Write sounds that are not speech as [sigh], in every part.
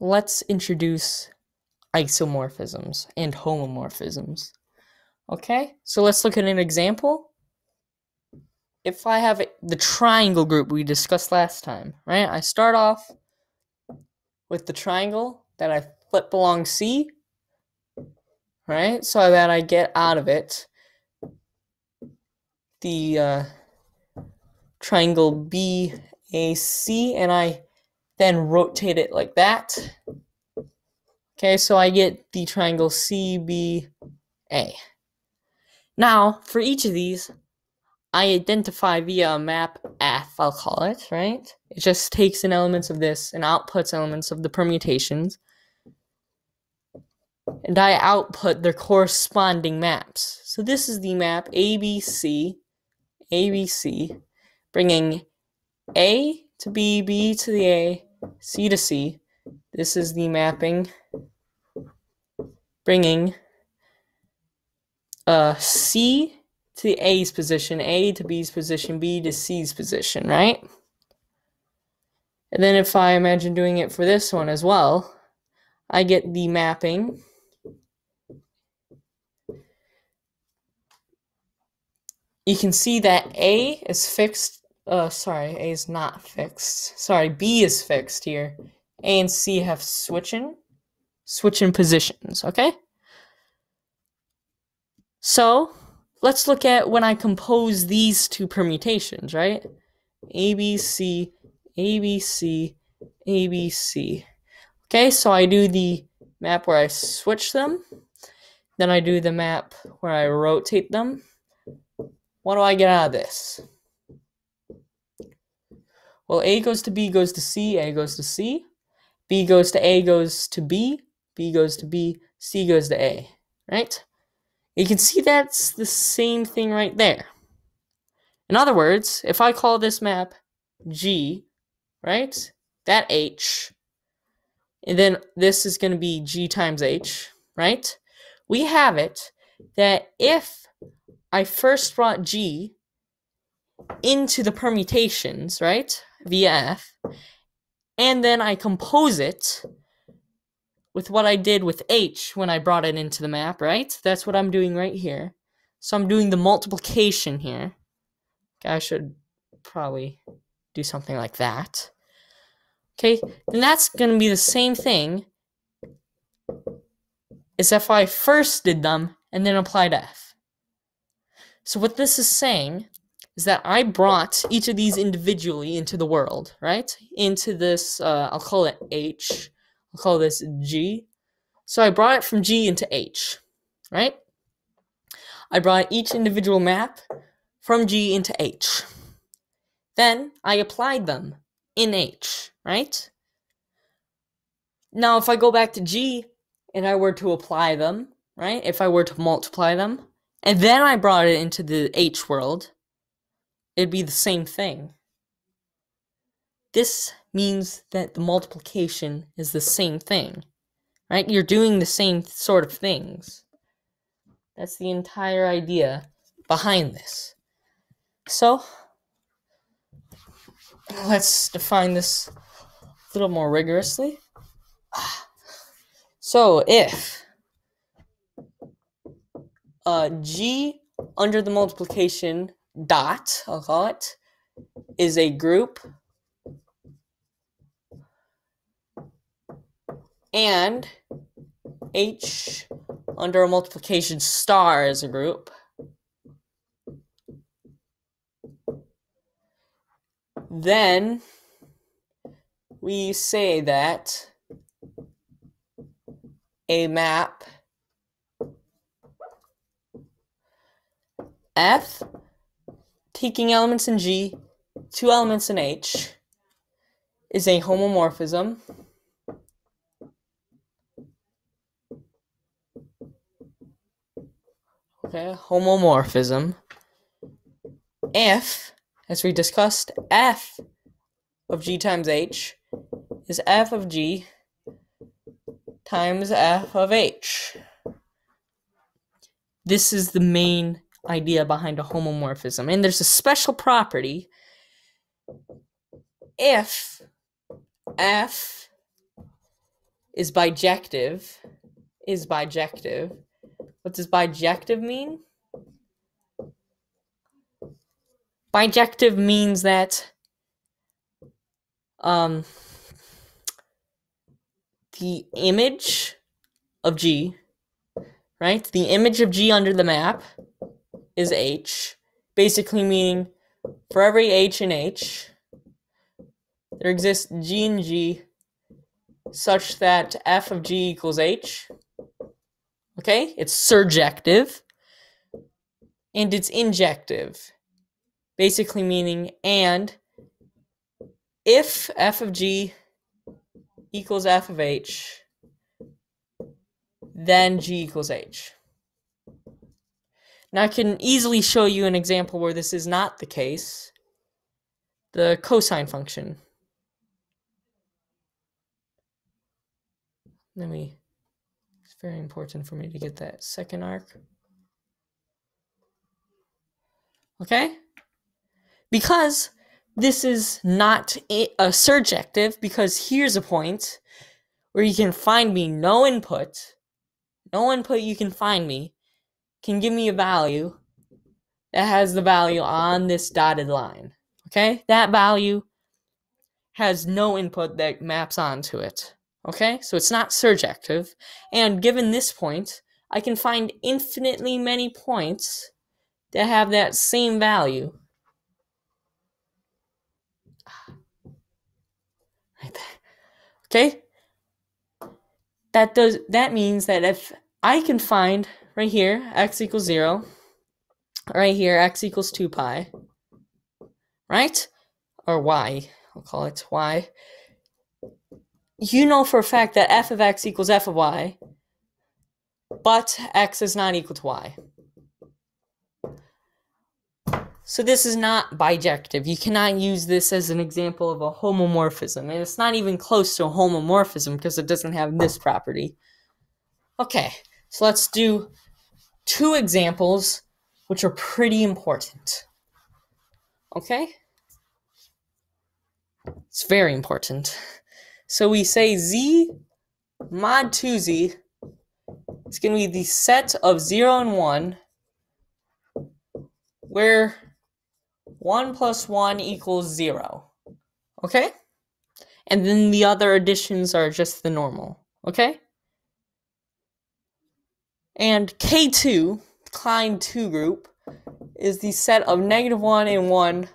let's introduce isomorphisms and homomorphisms. Okay, so let's look at an example. If I have the triangle group we discussed last time, right? I start off with the triangle that I flip along C, right? So that I get out of it the uh, triangle BAC and I then rotate it like that. Okay, so I get the triangle CBA. Now, for each of these, I identify via a map F, I'll call it, right? It just takes in elements of this and outputs elements of the permutations. And I output their corresponding maps. So this is the map ABC, ABC, bringing A to B, B to the A, C to C. This is the mapping bringing uh, C to A's position, A to B's position, B to C's position, right? And then if I imagine doing it for this one as well, I get the mapping you can see that A is fixed. Uh, sorry, A is not fixed. Sorry, B is fixed here. A and C have switching, switching positions, okay? So, let's look at when I compose these two permutations, right? A, B, C, A, B, C, A, B, C. Okay, so I do the map where I switch them. Then I do the map where I rotate them. What do I get out of this? Well, A goes to B goes to C, A goes to C. B goes to A goes to B, B goes to B, C goes to A, right? You can see that's the same thing right there. In other words, if I call this map G, right, that H, and then this is going to be G times H, right? We have it that if I first brought G into the permutations, right, via F, and then I compose it with what I did with H when I brought it into the map, right? That's what I'm doing right here. So I'm doing the multiplication here. I should probably do something like that. Okay, then that's going to be the same thing as if I first did them and then applied F. So what this is saying is that I brought each of these individually into the world, right? Into this, uh, I'll call it H. I'll call this G. So I brought it from G into H, right? I brought each individual map from G into H. Then I applied them in H, right? Now, if I go back to G and I were to apply them, right? If I were to multiply them, and then I brought it into the H world, it'd be the same thing. This means that the multiplication is the same thing, right? You're doing the same sort of things. That's the entire idea behind this. So, let's define this a little more rigorously. [sighs] So, if uh, G under the multiplication dot, I'll call it, is a group. And H under a multiplication star is a group. Then we say that a map F, taking elements in G, two elements in H, is a homomorphism. Okay, homomorphism. If, as we discussed, F of G times H is F of G times F of H. This is the main idea behind a homomorphism. And there's a special property if f is bijective. Is bijective. What does bijective mean? Bijective means that um, the image of G, right? The image of G under the map is H, basically meaning for every H in H, there exists G in G such that f of G equals H. Okay, it's surjective and it's injective, basically meaning and if f of G equals f of H, then G equals H. Now I can easily show you an example where this is not the case. The cosine function. Let me, it's very important for me to get that second arc. Okay? Because this is not a surjective, because here's a point where you can find me no input, no input you can find me, can give me a value that has the value on this dotted line. Okay? That value has no input that maps onto it. Okay, so it's not surjective. And given this point, I can find infinitely many points that have that same value. Right there. Okay? That does that means that if I can find right here x equals 0, right here x equals 2 pi, right? Or y, I'll call it y you know for a fact that f of x equals f of y, but x is not equal to y. So this is not bijective. You cannot use this as an example of a homomorphism. And it's not even close to a homomorphism because it doesn't have this property. Okay, so let's do two examples which are pretty important. Okay? It's very important. So we say z mod 2z is going to be the set of 0 and 1 where 1 plus 1 equals 0. Okay? And then the other additions are just the normal. Okay? And K2, Klein 2 group, is the set of negative 1 and 1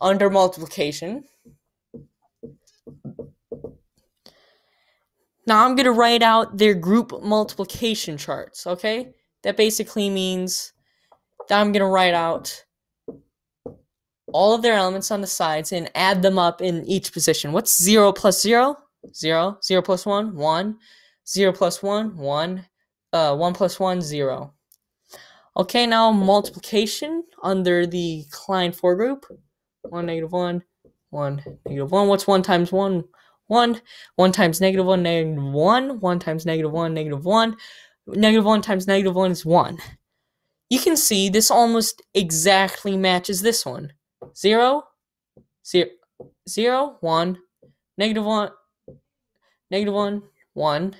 under multiplication. Now I'm going to write out their group multiplication charts, okay? That basically means that I'm going to write out all of their elements on the sides and add them up in each position. What's 0 plus 0? 0. 0 plus 1? 1. 0 plus 1? 1. Uh, 1 plus 1? 0. Okay, now multiplication under the Klein 4 group. 1, negative 1, 1, negative 1. What's 1 times 1? 1. 1 times negative 1, negative 1. 1 times negative 1, negative 1. Negative 1 times negative 1 is 1. You can see this almost exactly matches this one. 0, 0, 0 1, negative 1, negative 1, 1,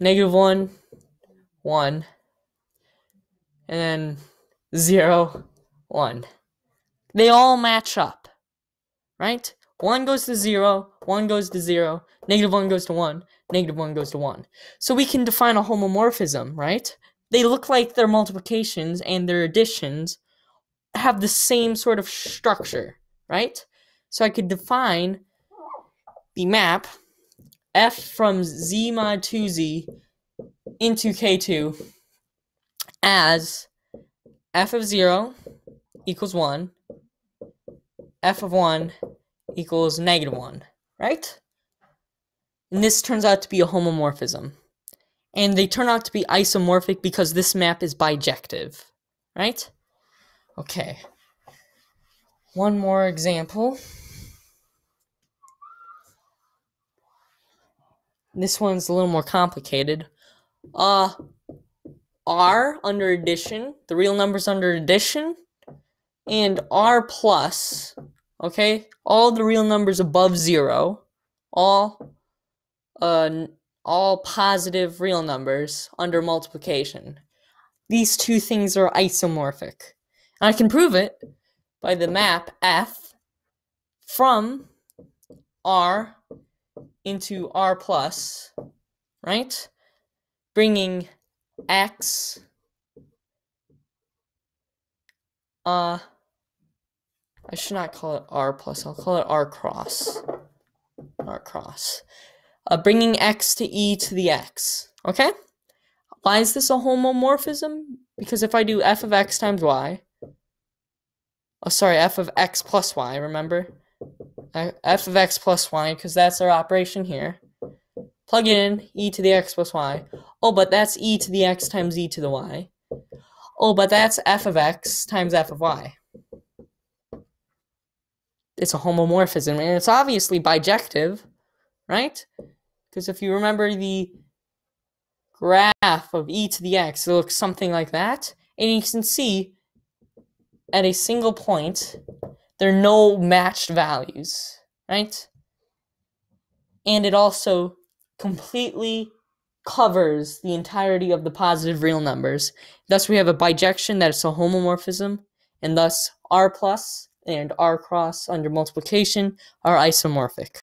negative 1, 1, and then 0, 1. They all match up, right? 1 goes to 0, 1 goes to 0, negative 1 goes to 1, negative 1 goes to 1. So we can define a homomorphism, right? They look like their multiplications and their additions have the same sort of structure, right? So I could define the map f from z mod 2z into k2 as f of 0 equals 1, f of 1 equals negative 1, right? And this turns out to be a homomorphism. And they turn out to be isomorphic because this map is bijective, right? Okay. One more example. This one's a little more complicated. Uh, R under addition, the real numbers under addition, and R plus Okay? All the real numbers above zero, all uh, all positive real numbers under multiplication. These two things are isomorphic. And I can prove it by the map f from r into r plus, right? Bringing x uh I should not call it r plus, I'll call it r cross. r cross. Uh, bringing x to e to the x, okay? Why is this a homomorphism? Because if I do f of x times y, oh sorry, f of x plus y, remember? F of x plus y, because that's our operation here. Plug in e to the x plus y. Oh, but that's e to the x times e to the y. Oh, but that's f of x times f of y. It's a homomorphism, and it's obviously bijective, right? Because if you remember the graph of e to the x, it looks something like that. And you can see at a single point, there are no matched values, right? And it also completely covers the entirety of the positive real numbers. Thus, we have a bijection that is a homomorphism, and thus r plus and r cross under multiplication are isomorphic.